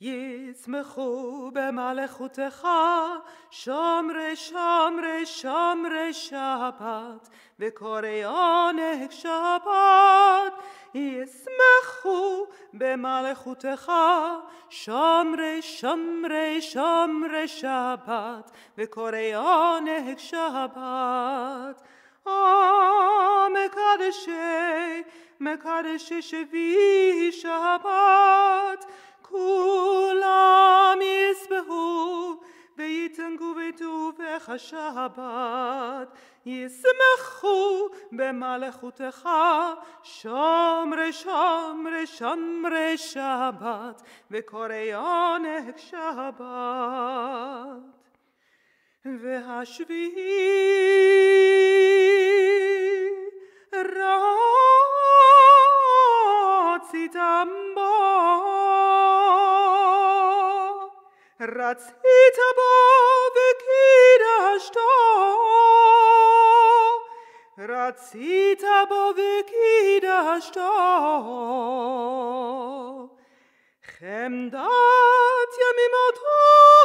ישמחו במלאכותך, שומרי שומרי שומרי שבת, וקוראי עונג שבת. ישמחו במלאכותך, שומרי שומרי שומרי שבת, וקוראי עונג שבת. מקדשי, מקדשי שבי שבת, כולם יסבהו ויתנגו בטובך שבת, ישמחו במלאכותך, שומרי שומרי שומרי שבת, וקוראי עונג שבת. והשביעי רצית בו וקידשתו, רצית בו וקידשתו. חמדת ימימותו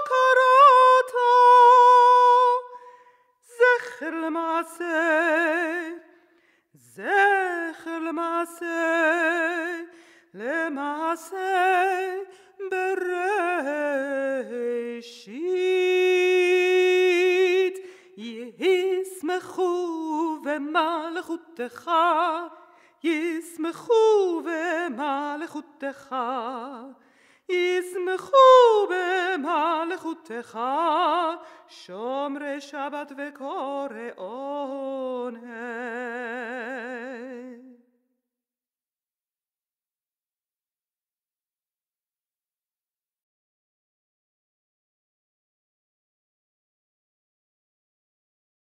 קראת, זכר למעשה, זכר למעשה, למעשה בראשית. ישמחו במלכותך, ישמחו במלכותך. ישמחו במלכותך, שומרי שבת וקורא עונג.